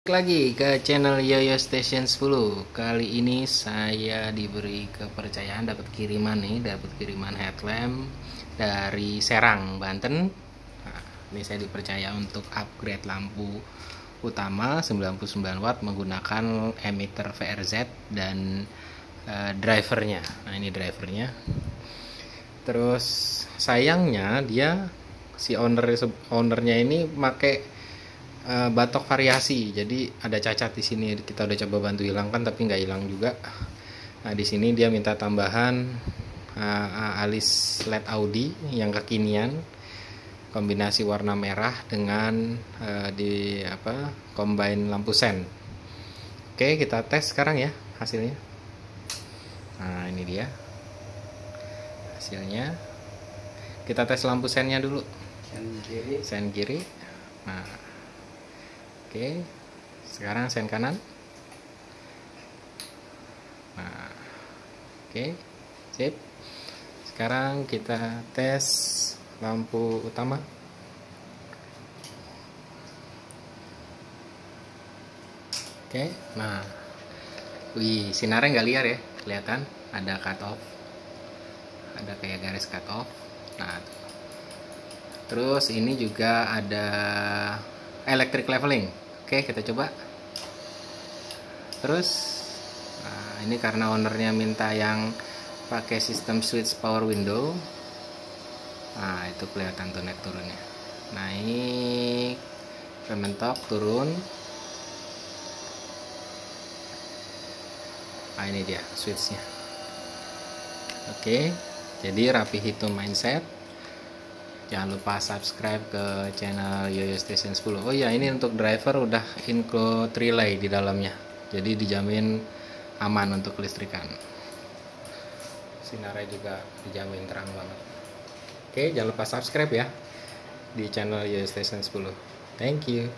Balik lagi ke channel Yoyo Station 10 Kali ini saya diberi kepercayaan dapat kiriman nih Dapat kiriman headlamp dari Serang, Banten. Nah, Ini saya dipercaya untuk upgrade lampu utama 99 watt menggunakan emitter VRZ dan uh, drivernya. Nah ini drivernya. Terus sayangnya dia si owner ownernya ini pakai uh, batok variasi. Jadi ada cacat di sini. Kita udah coba bantu hilangkan tapi nggak hilang juga. Nah di sini dia minta tambahan uh, alis led Audi yang kekinian kombinasi warna merah dengan uh, di apa combine lampu sen. Oke kita tes sekarang ya hasilnya. Nah ini dia hasilnya. Kita tes lampu sennya dulu. Sen kiri. Sen kiri. Nah Oke, sekarang sen kanan. Nah, oke, sip. Sekarang kita tes lampu utama. Oke, nah, wih, sinarnya nggak liar ya, kelihatan ada cut off, ada kayak garis cut off. Nah, terus ini juga ada electric leveling oke kita coba. Terus nah, ini karena ownernya minta yang pakai sistem switch power window. Nah itu kelihatan tuh naik turunnya. Naik mentok turun. Nah ini dia switchnya. Oke jadi rapi hitung mindset jangan lupa subscribe ke channel Yoyo Station 10 oh ya ini untuk driver udah include relay di dalamnya. Jadi dijamin aman untuk kelistrikan. Sinarnya juga dijamin terang banget. Oke jangan lupa subscribe ya di channel Yoyo Station 10 thank you